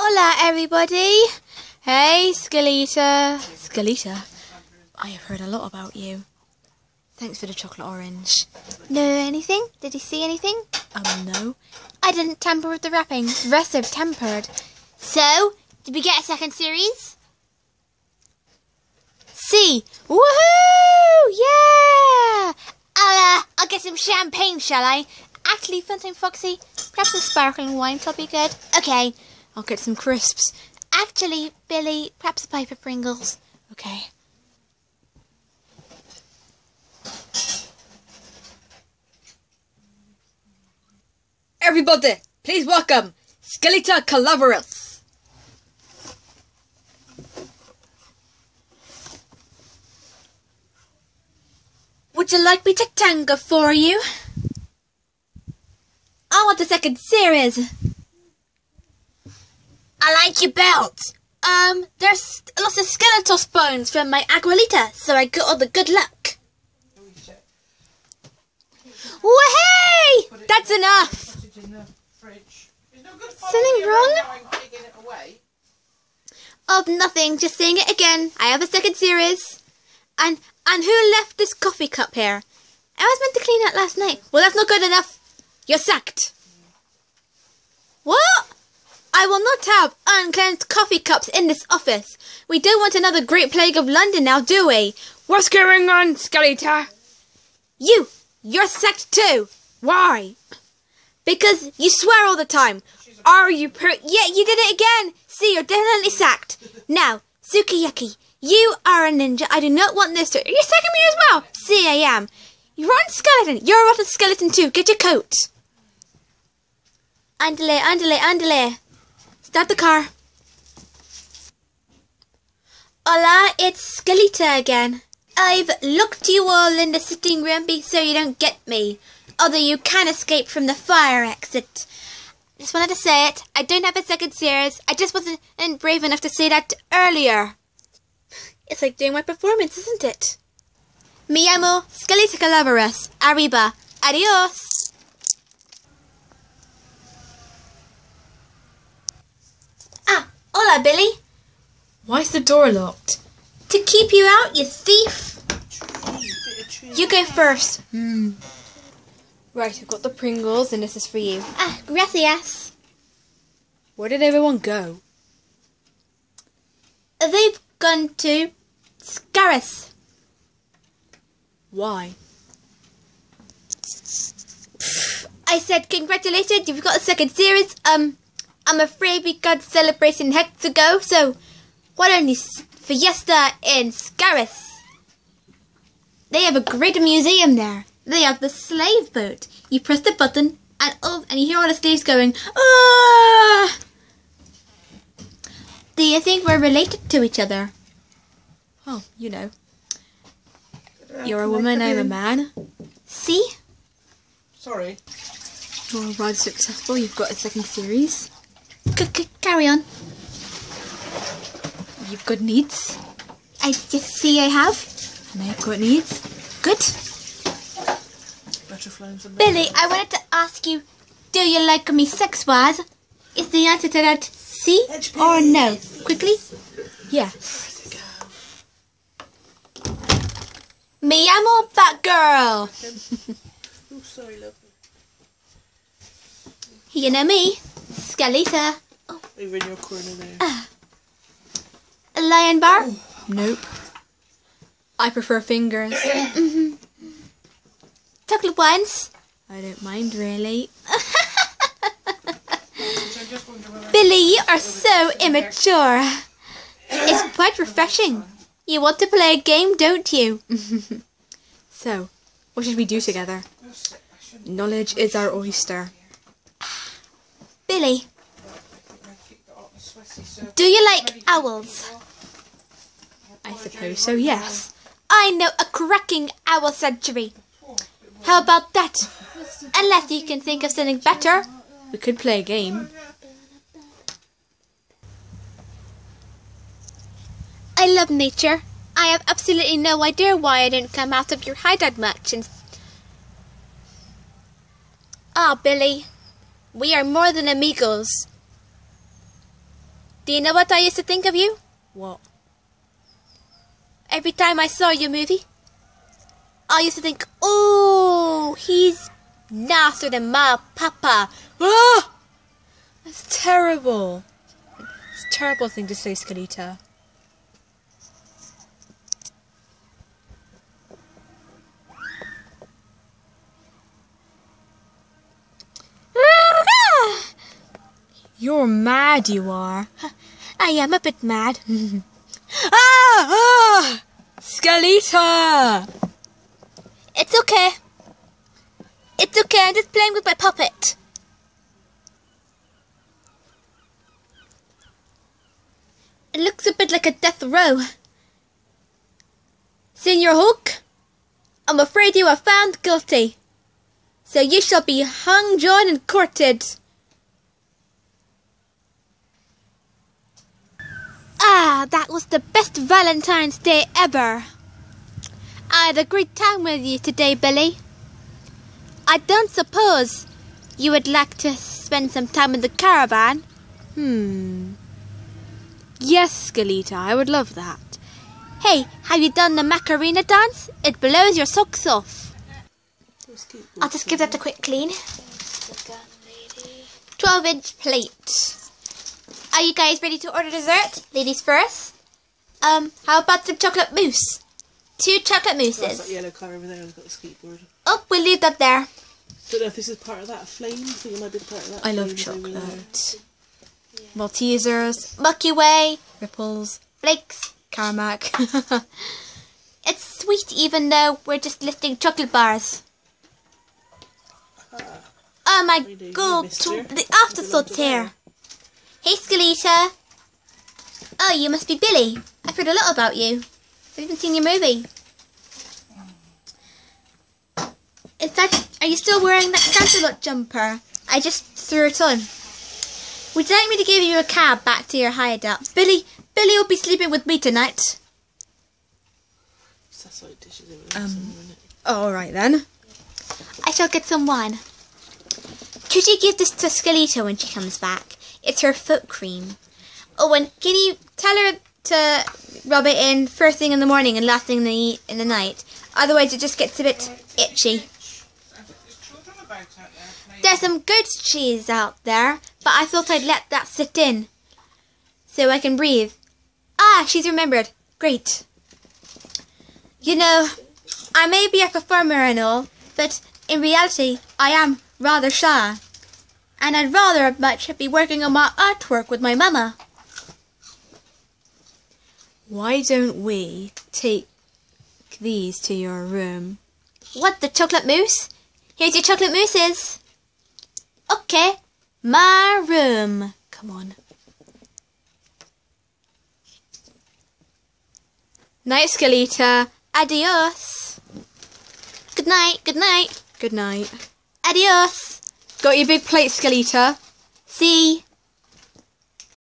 Hola, everybody. Hey, Skeleta. Skeleta, I have heard a lot about you. Thanks for the chocolate orange. Know anything? Did he see anything? Um, no. I didn't tamper with the wrappings. The rest are tempered. So, did we get a second series? See. Woohoo! Yeah! I'll, uh, I'll get some champagne, shall I? Actually, fun time, Foxy. Perhaps a sparkling wine will be good. Okay. I'll get some crisps. Actually, Billy, perhaps a pipe of Pringles. Okay. Everybody, please welcome Skeleta Calaveras. Would you like me to tango for you? I want a second series. I like your belt. Um, there's lots of skeletal bones from my abuelita, so I got all the good luck. Wahey! That's enough. Something wrong? Of nothing, just saying it again. I have a second series. And and who left this coffee cup here? I was meant to clean it last night. Well, that's not good enough. You're sacked. What? I will not have uncleansed coffee cups in this office. We don't want another Great Plague of London now, do we? What's going on, Skeletor? You! You're sacked too! Why? Because you swear all the time. Are you per- Yeah, you did it again! See, you're definitely sacked. Now, Sukiyaki, you are a ninja. I do not want this to- You're sacking me as well! See, I am. You're rotten skeleton. You're a rotten skeleton too. Get your coat. Andale, andale, andale. Start the car. Hola, it's Skeleta again. I've locked you all in the sitting room so you don't get me. Although you can escape from the fire exit. Just wanted to say it. I don't have a second series. I just wasn't brave enough to say that earlier. It's like doing my performance, isn't it? Mi amo Skeleta Calaveras. Arriba. Adios. Ah, hola, Billy. Why's the door locked? To keep you out, you thief. You go first. Hmm. Right, I've got the Pringles and this is for you. Ah, gracias. Where did everyone go? They've gone to Scaris. Why? I said, congratulations, you've got a second series. Um, I'm afraid we got celebration hex to go, so why don't you fiesta in Scaris? They have a great museum there. They have the slave boat. You press the button, and oh, and you hear all the slaves going, ah! Do you think we're related to each other? Oh, you know. You're a woman, I'm a man. See? Sorry. You're rather successful, you've got a second series. Carry on. You've got needs. I just see I have. And I've got needs. Good. Billy, I wanted to ask you, do you like me sex wise? Is the answer to that C or no? Quickly. Yes. Me amo Batgirl. Oh, sorry, love. You know me, Skeleta. Over in your corner there. A lion bar. Nope. I prefer fingers. Mm-hmm. Chocolate ones. I don't mind really. So I just wonder whether Billy, you are so immature. It's quite refreshing. You want to play a game, don't you? So, what should we do together? Knowledge is our oyster. Billy, do you like owls? I suppose so, yes. I know a cracking owl century. How about that? Unless you can think of something better. We could play a game. I love nature. I have absolutely no idea why I didn't come out of your hideout much. And ah, Billy, we are more than amigos. Do you know what I used to think of you? What? Every time I saw your movie, I used to think, oh, he's nicer than my papa. Ah! That's terrible. It's a terrible thing to say, Skeleta. You're mad, you are. I am a bit mad. Ah! Ah! Skeleta! It's okay. It's okay, I'm just playing with my puppet. It looks a bit like a death row. Senor Hook, I'm afraid you are found guilty. So you shall be hung, drawn, and quartered. Ah, that was the best Valentine's Day ever. I had a great time with you today, Billy. I don't suppose you would like to spend some time in the caravan. Hmm. Yes, Galita, I would love that. Hey, have you done the Macarena dance? It blows your socks off. I'll just give that a quick clean. 12 inch plate. Are you guys ready to order dessert? Ladies first. Um, how about some chocolate mousse? Two chocolate That's that yellow car over there. I've got the skateboard. Oh, we'll leave that there. Don't know if this is part of that flame. I think it might be part of that. I love flame over there. chocolate. Maltesers, Milky Way, ripples, flakes. Caramac. It's sweet even though we're just lifting chocolate bars. Oh my We do, you god, the afterthoughts here. Hey Skeleta. Oh, you must be Billy. I've heard a lot about you. I've even seen your movie. Is that, are you still wearing that Santa Lot jumper? I just threw it on. Would you like me to give you a cab back to your hideout? Billy, Billy will be sleeping with me tonight. That's like dishes over there Um, somewhere, isn't it? All right then. I shall get some wine. Could you give this to Skeleta when she comes back? It's her foot cream. Oh, and can you tell her to rub it in first thing in the morning and last thing in the, in the night? Otherwise, it just gets a bit itchy. There's some good cheese out there, but I thought I'd let that sit in so I can breathe. Ah, she's remembered. Great. You know, I may be a performer and all, but in reality, I am rather shy. And I'd rather much be working on my artwork with my mama. Why don't we take these to your room? What, the chocolate mousse? Here's your chocolate mousses. Okay, my room. Come on. Night, Skeleta. Adios. Good night, good night. Good night. Adios. Got your big plate, Skeleta? See.